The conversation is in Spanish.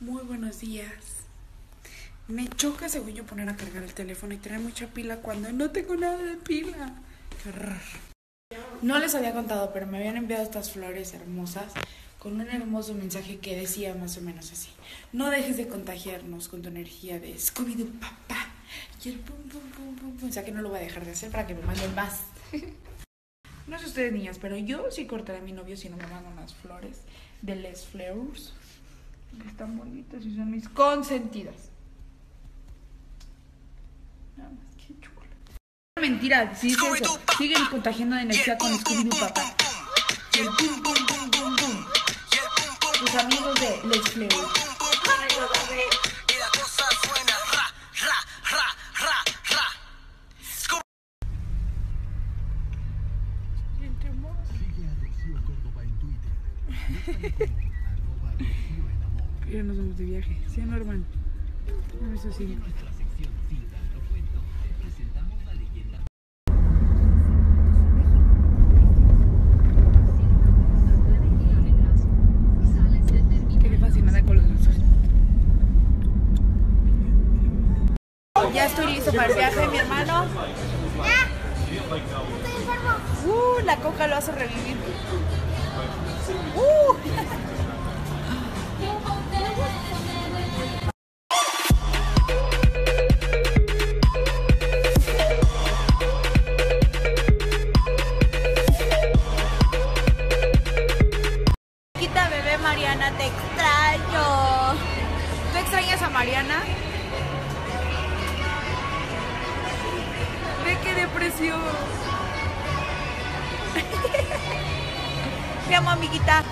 Muy buenos días. Me choca, según yo, poner a cargar el teléfono y tener mucha pila cuando no tengo nada de pila. No les había contado, pero me habían enviado estas flores hermosas con un hermoso mensaje que decía más o menos así. No dejes de contagiarnos con tu energía de Scooby-Doo papá. Y el pum, pum, pum, pum, pum. O sea que no lo voy a dejar de hacer para que me manden más. No sé ustedes niñas, pero yo sí cortaré a mi novio si no me mandan unas flores de Les Fleurs. Que están bonitas y son mis consentidas. Nada más, qué chulo. Mentira, sí es eso. Siguen contagiando de energía con Scooby-Doo papá. El pum, pum, pum, pum, pum. Tus amigos de Les Fleurs. Ayúdame. Y la cosa suena ra, ra, ra, ra, ra. Sigue a Rocío Córdoba en Twitter. Ya nos vamos de viaje. Sí, normal. Eso sí. Ya estoy listo para el viaje, mi hermano. Uh, la coca lo hace revivir. Uh. Mariana, te extraño. ¿Tú extrañas a Mariana? Ve qué depresión. Te amo, amiguita.